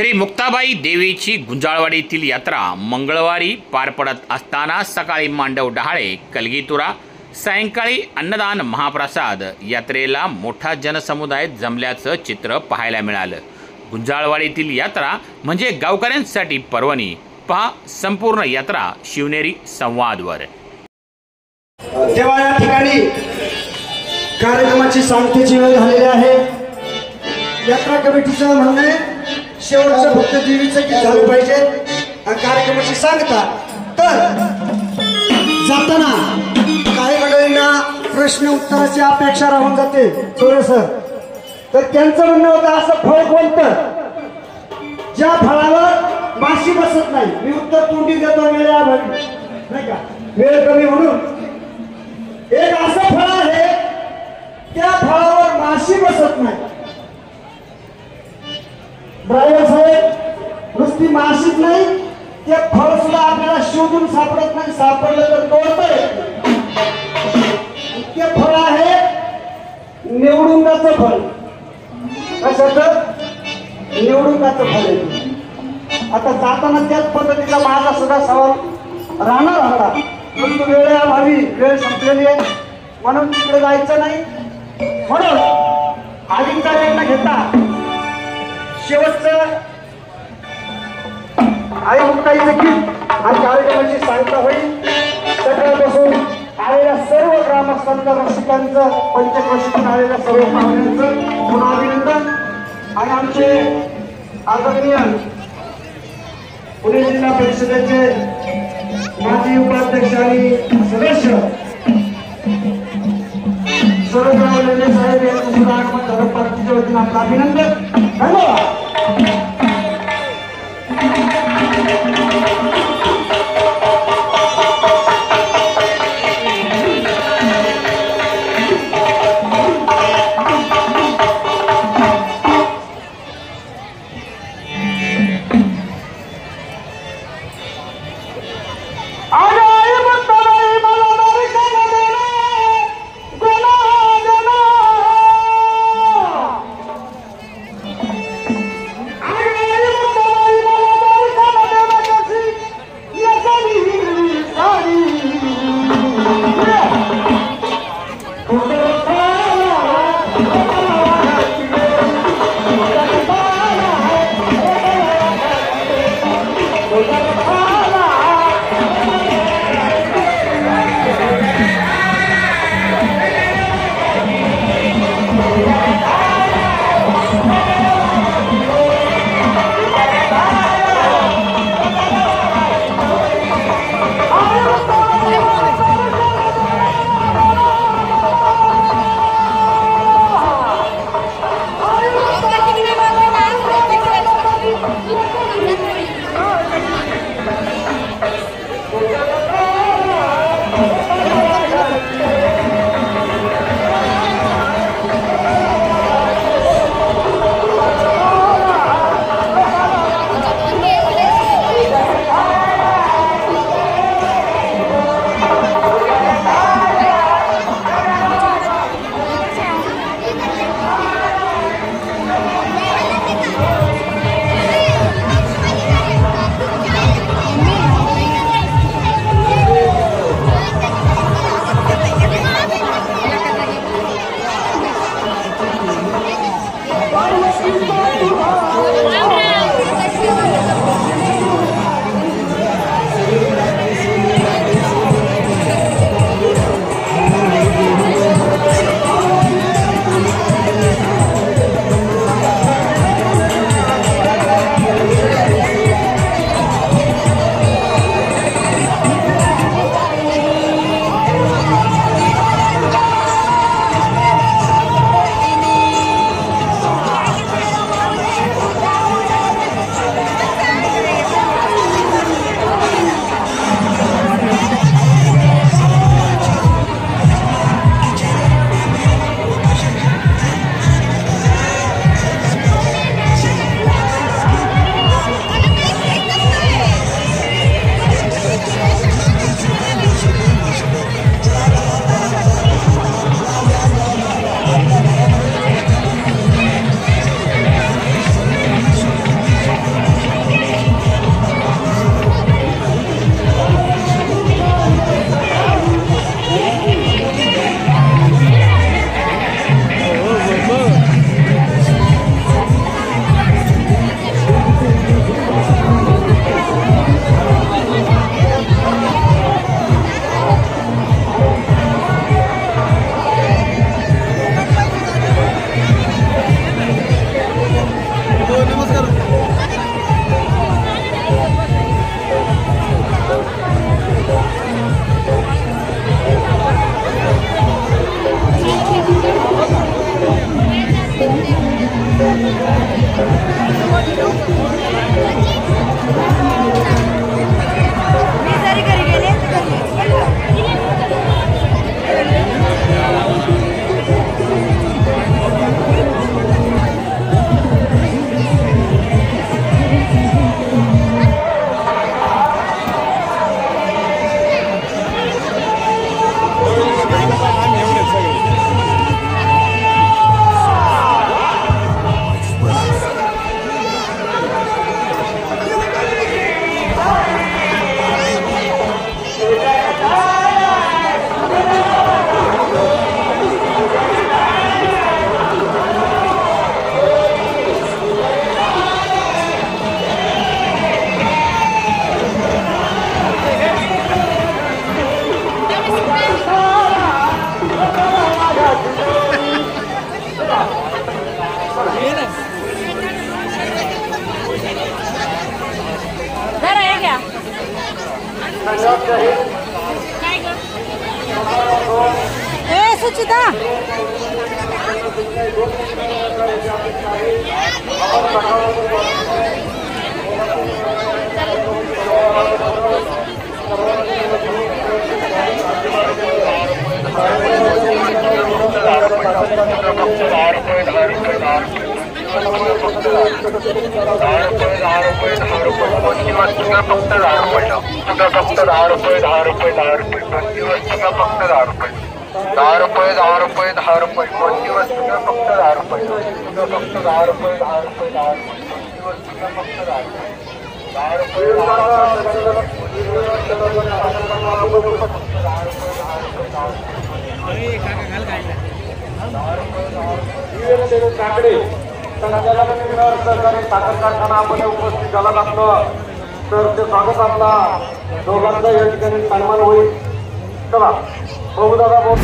श्री मुक्ताबाई देवीची गुंजाळवाडीतील यात्रा मंगळवारी पार पडत असताना सकाळी मांडव डहाळे कलगीतुरा सायंकाळी अन्नदान महाप्रसाद यात्रेला मोठा जनसमुदाय जमल्याचं चित्र पाहायला मिळालं. गुंजाळवाडीतील यात्रा म्हणजे गावकऱ्यांसाठी पर्वणी. पहा संपूर्ण यात्रा शिवनेरी संवादवर. तेव्हा या ठिकाणी कार्यक्रमाची सांगतेची वेळ झालेली आहे. यात्रा कमिटीचं म्हणणं शेवटचं फक्त देवीचं गीत झालं पाहिजे. आणि कार्यक्रमाची सांगता तर जाताना काही मंडळींना प्रश्न उत्तराची अपेक्षा राहून जाते. चोरे सर. तर त्यांचं म्हणणं होतं असं फळ कोणतं? ज्या फळावर माशी बसत नाही. मी उत्तर तोंडी देतो वेळेअभावी नाही का? वेळ कमी म्हणून. एक असं फळ आहे नाशिक नाही. ते फळ सुद्धा आपल्याला शोधून सापडत नाही सापडलं तर तोडतंय ते फळ आहे निवडुंगाचं फळ. कशाच? निवडुंगाचं फळ आहे. आता जाताना त्याच पद्धतीचा माझा सुद्धा सवाल राहणार होता. परंतु वेळेअभावी वेळ संपलेली आहे. म्हणून तिकडे जायचं नाही. म्हणून आधीचा निर्णय घेता. शेवटचं आई मुक्ताईचं गीत आणि कार्यक्रमाची सांगता होईल. सकाळपासून आलेल्या सर्व ग्रामस्थांचं रसिकांचं पंचक्रोशीतून आलेल्या सर्व पाहुण्यांचं पुन्हा अभिनंदन. आणि आमचे आदरणीय पुणे जिल्हा परिषदेचे माजी उपाध्यक्ष आणि सदस्य सरोजराव लेले साहेब यांचं सुद्धा आगमन झालं. पार्टीच्या वतीनं आपलं अभिनंदन. धन्यवाद. Obrigado. Esse te dá. Thank you. ए तुझं फक्त दहा रुपये फक्त दहा रुपये दहा रुपये दहा रुपये दोन दिवस तुझं फक्त दहा रुपये दहा रुपये दहा रुपये दहा रुपये दोन दिवस तुझं फक्त दहा रुपये फक्त दहा रुपये दहा रुपये दहा रुपये दोन दिवस फक्त दहा रुपये दहा रुपये काकडे सरकारी साखर कारखाना उपस्थित झाला लागतो तर ते स्वागत आपला दोघांचा या ठिकाणी सन्मान होईल. चला बघू दादा बोल